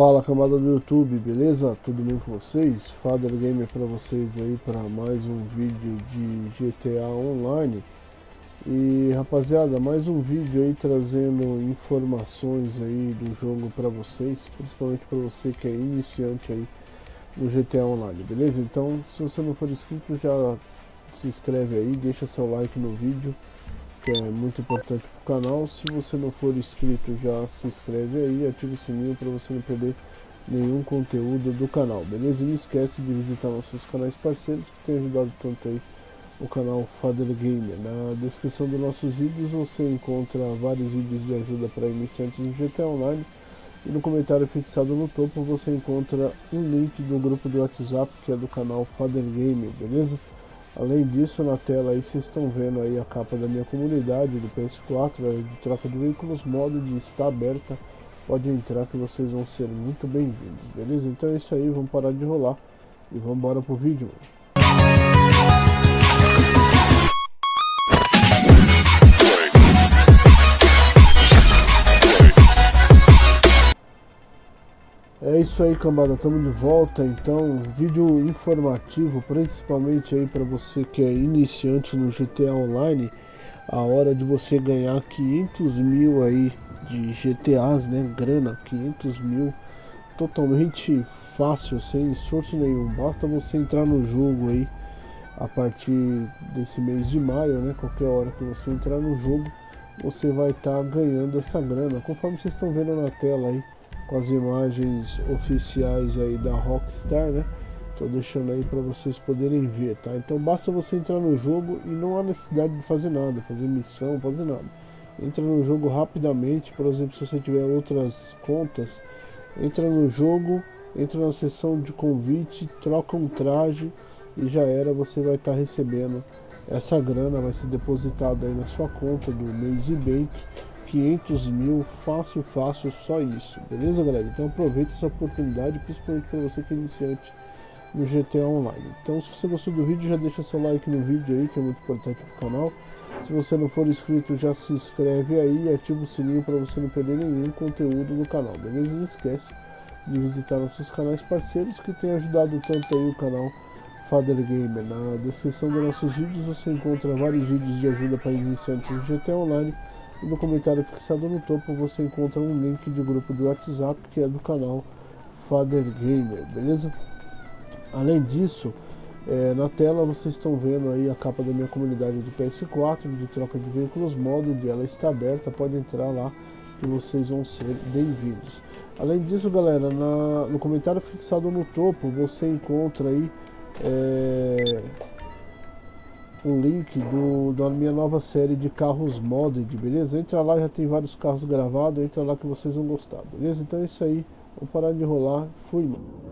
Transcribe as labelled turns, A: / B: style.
A: Fala camada do YouTube, beleza? Tudo bem com vocês? Father Gamer para vocês aí para mais um vídeo de GTA Online E rapaziada, mais um vídeo aí trazendo informações aí do jogo para vocês Principalmente para você que é iniciante aí no GTA Online, beleza? Então, se você não for inscrito já se inscreve aí, deixa seu like no vídeo que é muito importante para o canal. Se você não for inscrito, já se inscreve aí, ativa o sininho para você não perder nenhum conteúdo do canal, beleza? E não esquece de visitar nossos canais parceiros que tem ajudado tanto aí o canal Father Gamer. Na descrição dos nossos vídeos você encontra vários vídeos de ajuda para iniciantes no GTA Online e no comentário fixado no topo você encontra um link do grupo do WhatsApp que é do canal Father Gamer, beleza? Além disso, na tela aí vocês estão vendo aí a capa da minha comunidade do PS4, é de troca de veículos, modo de está aberta, pode entrar que vocês vão ser muito bem-vindos, beleza? Então é isso aí, vamos parar de rolar e vamos embora pro vídeo. É isso aí, cambada, estamos de volta. Então, vídeo informativo, principalmente aí para você que é iniciante no GTA Online, a hora de você ganhar 500 mil aí de GTAs, né? Grana, 500 mil, totalmente fácil, sem esforço nenhum. Basta você entrar no jogo aí a partir desse mês de maio, né? Qualquer hora que você entrar no jogo, você vai estar tá ganhando essa grana, conforme vocês estão vendo na tela aí com as imagens oficiais aí da Rockstar, né? Tô deixando aí para vocês poderem ver, tá? Então basta você entrar no jogo e não há necessidade de fazer nada, fazer missão, fazer nada. Entra no jogo rapidamente, por exemplo, se você tiver outras contas, entra no jogo, entra na seção de convite, troca um traje e já era, você vai estar tá recebendo essa grana, vai ser depositada aí na sua conta do Maze Bank 500 mil, fácil, fácil, só isso, beleza galera? Então aproveita essa oportunidade, principalmente para você que é iniciante no GTA Online. Então se você gostou do vídeo, já deixa seu like no vídeo aí, que é muito importante para o canal. Se você não for inscrito, já se inscreve aí e ativa o sininho para você não perder nenhum conteúdo do canal, beleza? Não esquece de visitar nossos canais parceiros que tem ajudado tanto aí o canal Father Gamer. Na descrição dos nossos vídeos você encontra vários vídeos de ajuda para iniciantes no GTA Online no comentário fixado no topo você encontra um link de grupo do WhatsApp que é do canal Father Gamer, beleza? Além disso, é, na tela vocês estão vendo aí a capa da minha comunidade do PS4 de troca de veículos modo, ela está aberta, pode entrar lá e vocês vão ser bem-vindos. Além disso, galera, na, no comentário fixado no topo você encontra aí é, o link do, da minha nova série de carros modded, beleza? Entra lá, já tem vários carros gravados, entra lá que vocês vão gostar, beleza? Então é isso aí, vou parar de enrolar, fui, mano.